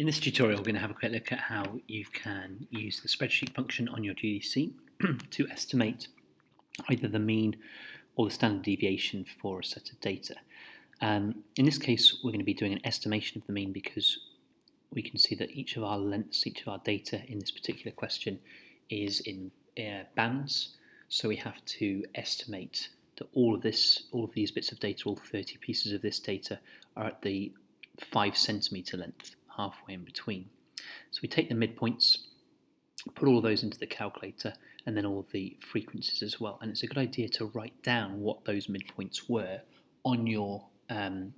In this tutorial, we're going to have a quick look at how you can use the spreadsheet function on your GDC to estimate either the mean or the standard deviation for a set of data. Um, in this case, we're going to be doing an estimation of the mean because we can see that each of our lengths, each of our data in this particular question is in uh, bands. So we have to estimate that all of this, all of these bits of data, all 30 pieces of this data are at the five centimeter length halfway in between. So we take the midpoints, put all those into the calculator, and then all the frequencies as well. And it's a good idea to write down what those midpoints were on your um,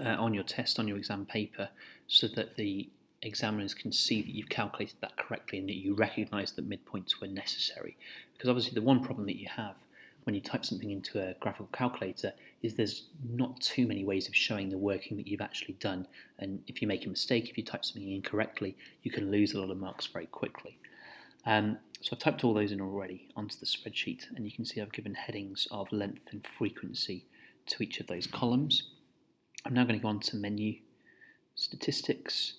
uh, on your test, on your exam paper, so that the examiners can see that you've calculated that correctly and that you recognise that midpoints were necessary. Because obviously the one problem that you have when you type something into a graphical calculator is there's not too many ways of showing the working that you've actually done. And if you make a mistake, if you type something incorrectly, you can lose a lot of marks very quickly. Um, so I've typed all those in already onto the spreadsheet, and you can see I've given headings of length and frequency to each of those columns. I'm now going to go on to menu, statistics,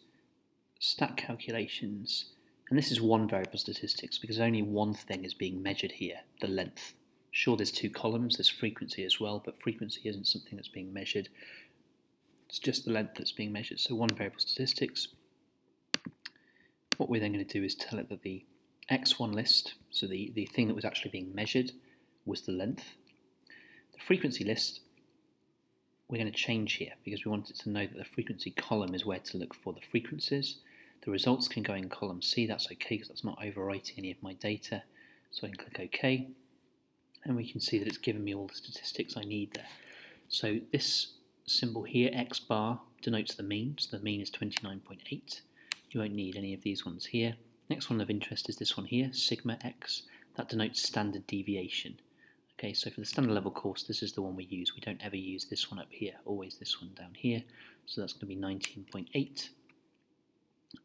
stat calculations, and this is one variable statistics because only one thing is being measured here, the length. Sure, there's two columns, there's frequency as well, but frequency isn't something that's being measured. It's just the length that's being measured. So one variable statistics. What we're then going to do is tell it that the x1 list, so the, the thing that was actually being measured, was the length. The frequency list, we're going to change here because we want it to know that the frequency column is where to look for the frequencies. The results can go in column C, that's okay because that's not overwriting any of my data. So I can click OK and we can see that it's given me all the statistics I need there. So this symbol here, x bar, denotes the mean, so the mean is 29.8. You won't need any of these ones here. Next one of interest is this one here, sigma x, that denotes standard deviation. Okay, so for the standard level course, this is the one we use. We don't ever use this one up here, always this one down here. So that's going to be 19.8.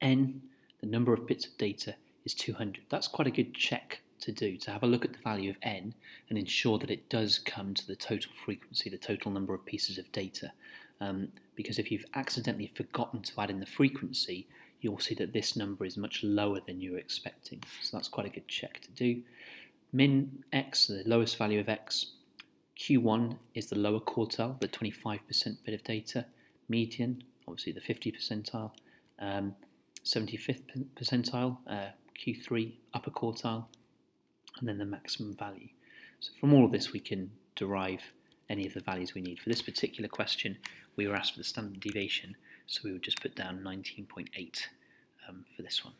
N, the number of bits of data, is 200. That's quite a good check to do, to have a look at the value of n and ensure that it does come to the total frequency, the total number of pieces of data. Um, because if you've accidentally forgotten to add in the frequency, you'll see that this number is much lower than you were expecting. So that's quite a good check to do. Min x, the lowest value of x, Q1 is the lower quartile, the 25% bit of data. Median, obviously the 50 percentile. Um, 75th percentile, uh, Q3 upper quartile, and then the maximum value. So from all of this we can derive any of the values we need. For this particular question we were asked for the standard deviation so we would just put down 19.8 um, for this one.